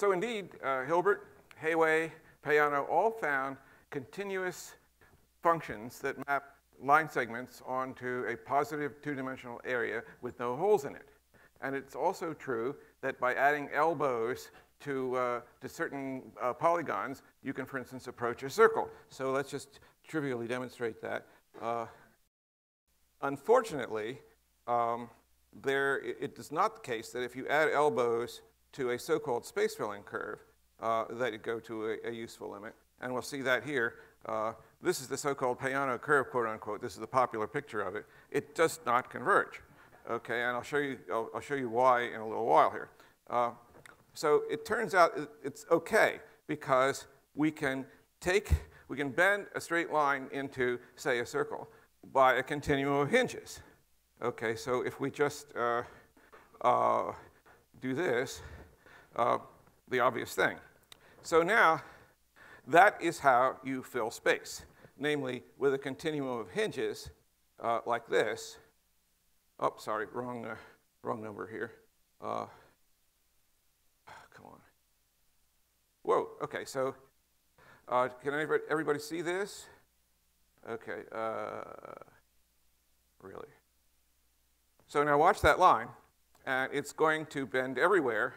So indeed, uh, Hilbert, Heighway, Peano all found continuous functions that map line segments onto a positive two-dimensional area with no holes in it. And it's also true that by adding elbows to, uh, to certain uh, polygons, you can, for instance, approach a circle. So let's just trivially demonstrate that. Uh, unfortunately, um, there, it, it, is not the case that if you add elbows to a so-called space-filling curve, uh, that it go to a, a, useful limit. And we'll see that here. Uh, this is the so-called Peano curve, quote unquote. This is the popular picture of it. It does not converge. Okay, and I'll show you, I'll, I'll show you why in a little while here. Uh, so it turns out it's okay because we can take, we can bend a straight line into, say, a circle by a continuum of hinges. Okay, so if we just uh, uh, do this, uh, the obvious thing. So now, that is how you fill space, namely with a continuum of hinges uh, like this. Oh, sorry, wrong, uh, wrong number here. Uh, come on. Whoa, okay, so can everybody, everybody see this? Okay, really. So now watch that line, and it's going to bend everywhere,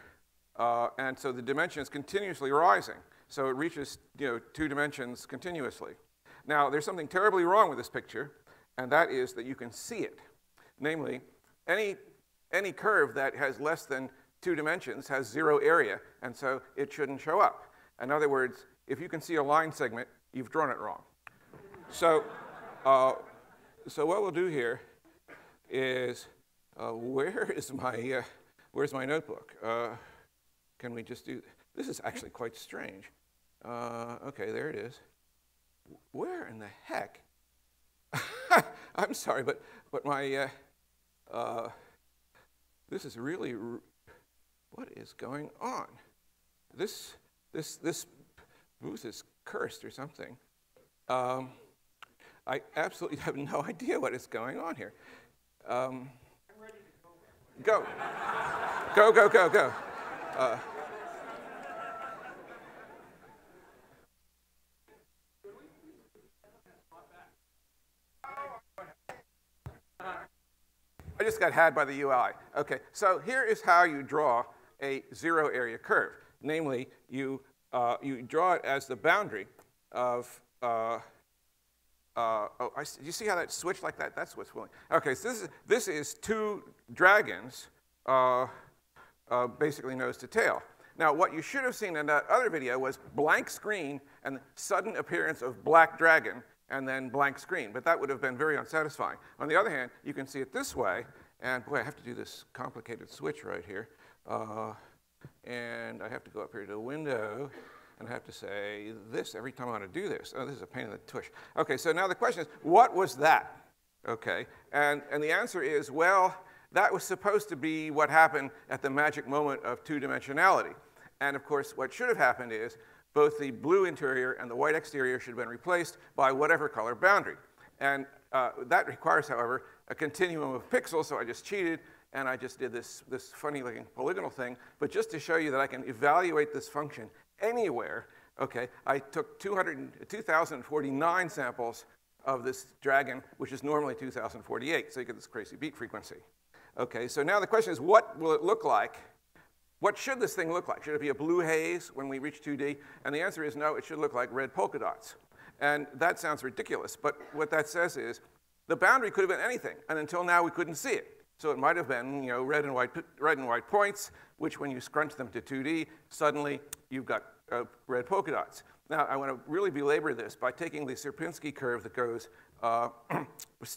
uh, and so the dimension is continuously rising. So it reaches you know, two dimensions continuously. Now, there's something terribly wrong with this picture, and that is that you can see it. Namely, any, any curve that has less than two dimensions has zero area, and so it shouldn't show up. In other words, if you can see a line segment, you've drawn it wrong. So, uh, so what we'll do here is uh, where is my, uh, where's my notebook? Can we just do, this is actually quite strange. Uh, okay, there it is. Where in the heck? I'm sorry, but, but my, uh, uh, this is really, what is going on? This, this, this booth is cursed or something. Um, I absolutely have no idea what is going on here. Um, Go. Go, go, go, go. Uh, I just got had by the UI. Okay, so here is how you draw a zero area curve. Namely, you, uh, you draw it as the boundary of uh, uh, oh, I, you see how that switched like that? That's what's willing. Okay, so this is, this is two dragons, uh, basically nose to tail. Now, what you should have seen in that other video was blank screen and sudden appearance of black dragon and then blank screen, but that would have been very unsatisfying. On the other hand, you can see it this way, and boy, I have to do this complicated switch right here. Uh, and I have to go up here to the window, and I have to say this every time I want to do this. Oh, this is a pain in the tush. Okay, so now the question is, what was that? Okay, and, and the answer is, well, that was supposed to be what happened at the magic moment of two-dimensionality. And of course, what should have happened is both the blue interior and the white exterior should have been replaced by whatever color boundary. And uh, that requires, however, a continuum of pixels, so I just cheated and I just did this, this funny looking polygonal thing. But just to show you that I can evaluate this function anywhere. Okay, I took 2,049 samples of this dragon, which is normally 2,048, so you get this crazy beat frequency. Okay, so now the question is, what will it look like? What should this thing look like? Should it be a blue haze when we reach 2D? And the answer is no, it should look like red polka dots. And that sounds ridiculous, but what that says is the boundary could have been anything, and until now we couldn't see it. So it might have been, you know, red and white, red and white points, which when you scrunch them to 2D, suddenly you've got uh, red polka dots. Now, I want to really belabor this by taking the Sierpinski curve that goes, uh,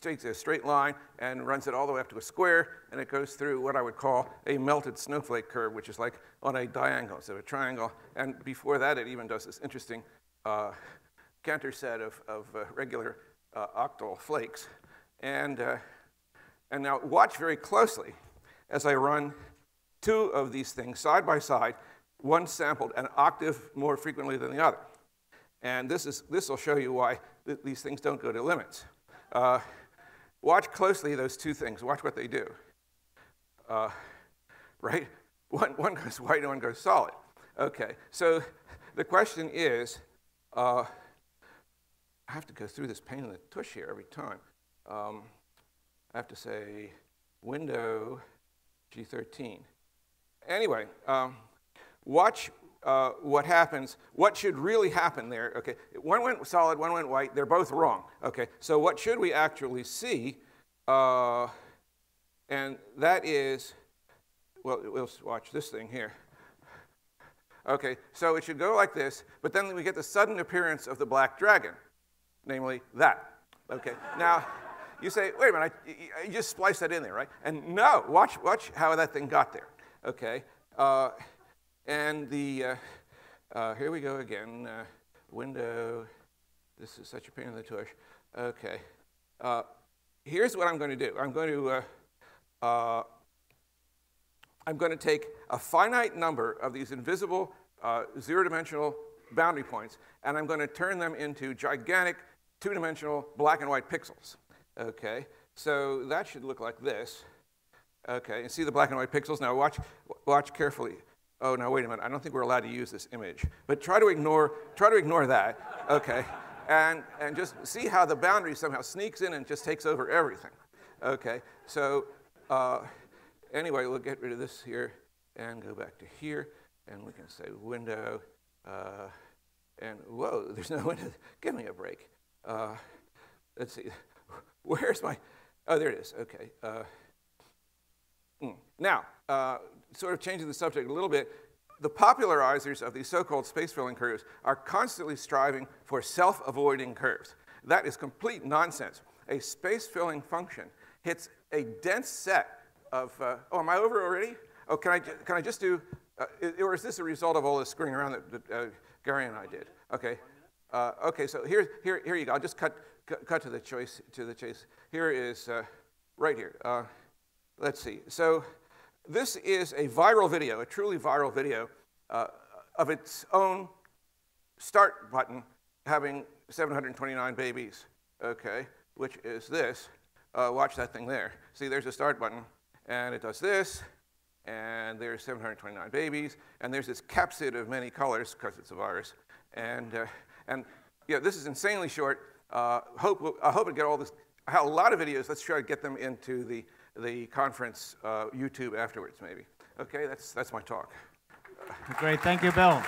takes a straight line and runs it all the way up to a square, and it goes through what I would call a melted snowflake curve, which is like on a diagonal of a triangle. And before that, it even does this interesting uh, Cantor set of, of uh, regular uh, octal flakes. And, uh, and now watch very closely as I run two of these things side by side one sampled an octave more frequently than the other. And this, is, this will show you why th these things don't go to limits. Uh, watch closely those two things. Watch what they do. Uh, right? One, one goes white and one goes solid. Okay, so the question is, uh, I have to go through this pain in the tush here every time. Um, I have to say window G13. Anyway, um, watch uh, what happens, what should really happen there. Okay, one went solid, one went white. They're both wrong. Okay, so what should we actually see? Uh, and that is, well, we'll watch this thing here. Okay, so it should go like this, but then we get the sudden appearance of the black dragon, namely that. Okay, now you say, wait a minute, I, you just splice that in there, right? And no, watch, watch how that thing got there. Okay, uh, and the, uh, uh, here we go again, uh, window, this is such a pain in the tush. Okay, here's what I'm going to do. I'm going to I'm going to take a finite number of these invisible zero-dimensional boundary points, and I'm going to turn them into gigantic two-dimensional black and white pixels. Okay, so that should look like this. Okay, and see the black and white pixels? Now watch, watch carefully. Oh, now wait a minute. I don't think we're allowed to use this image. But try to ignore, try to ignore that. Okay, and, and just see how the boundary somehow sneaks in and just takes over everything. Okay, so uh, anyway, we'll get rid of this here and go back to here, and we can say window, uh, and whoa, there's no window. Give me a break. Uh, let's see. Where's my? Oh, there it is. Okay. Mm. Now, uh, sort of changing the subject a little bit, the popularizers of these so-called space-filling curves are constantly striving for self-avoiding curves. That is complete nonsense. A space-filling function hits a dense set of, uh, oh, am I over already? Oh, can I, can I just do, uh, or is this a result of all this screwing around that, that uh, Gary and I did? Okay. Uh, okay, so here, here, here you go. I'll just cut, cut, cut to the choice, to the chase. Here is, uh, right here. Uh, let's see. So this is a viral video, a truly viral video of its own start button having 729 babies, okay, which is this. Uh, watch that thing there. See, there's a start button, and it does this, and there's 729 babies, and there's this capsid of many colors, because it's a virus. And, uh, and yeah, this is insanely short. Uh, hope, I hope to get all this, I have a lot of videos. Let's try to get them into the, the conference uh, YouTube afterwards, maybe. Okay, that's, that's my talk. Great, thank you, Bill.